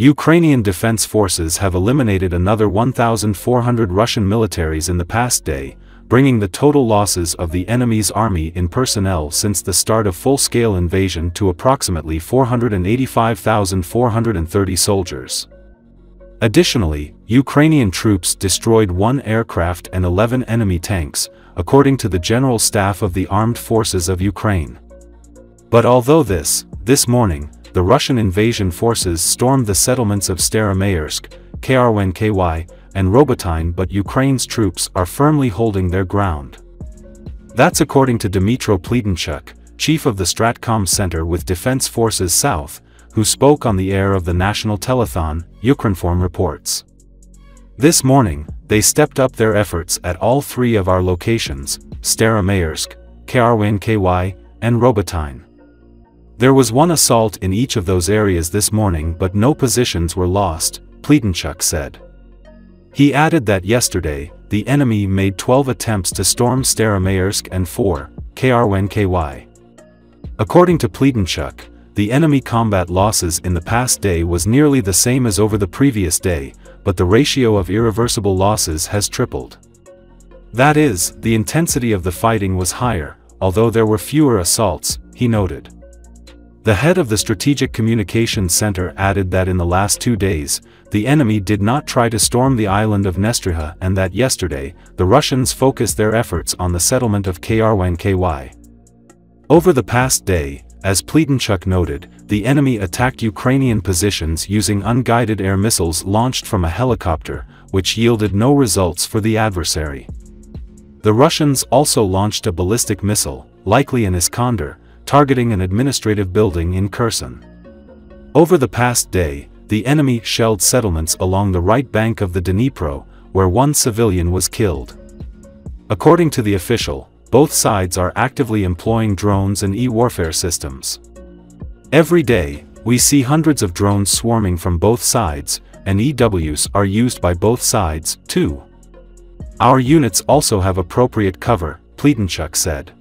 Ukrainian defense forces have eliminated another 1,400 Russian militaries in the past day, bringing the total losses of the enemy's army in personnel since the start of full-scale invasion to approximately 485,430 soldiers. Additionally, Ukrainian troops destroyed one aircraft and 11 enemy tanks, according to the General Staff of the Armed Forces of Ukraine. But although this, this morning, the Russian invasion forces stormed the settlements of Staromaersk, Krynky, and Robotyne but Ukraine's troops are firmly holding their ground. That's according to Dmytro Pletenchuk, chief of the Stratcom Center with Defense Forces South, who spoke on the air of the national telethon, Ukrinform reports. This morning, they stepped up their efforts at all three of our locations, Staromaersk, Krynky, and Robotyne. There was one assault in each of those areas this morning but no positions were lost, Pletenchuk said. He added that yesterday, the enemy made 12 attempts to storm Staromaersk and 4, Krynky. According to Pletenchuk, the enemy combat losses in the past day was nearly the same as over the previous day, but the ratio of irreversible losses has tripled. That is, the intensity of the fighting was higher, although there were fewer assaults, he noted. The head of the Strategic Communications Center added that in the last two days, the enemy did not try to storm the island of Nestryha and that yesterday, the Russians focused their efforts on the settlement of Krynky. Over the past day, as Pletenchuk noted, the enemy attacked Ukrainian positions using unguided air missiles launched from a helicopter, which yielded no results for the adversary. The Russians also launched a ballistic missile, likely an Iskander, targeting an administrative building in Kherson. Over the past day, the enemy shelled settlements along the right bank of the Dnipro, where one civilian was killed. According to the official, both sides are actively employing drones and e-warfare systems. Every day, we see hundreds of drones swarming from both sides, and EWs are used by both sides, too. Our units also have appropriate cover, Pletenchuk said.